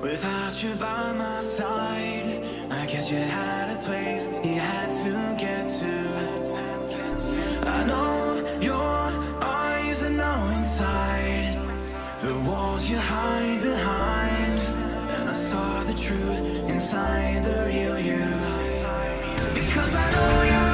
Without you by my side, I guess you had a place you had to get to. I know your eyes are now inside the walls you hide behind, and I saw the truth inside the real you. Because I know you.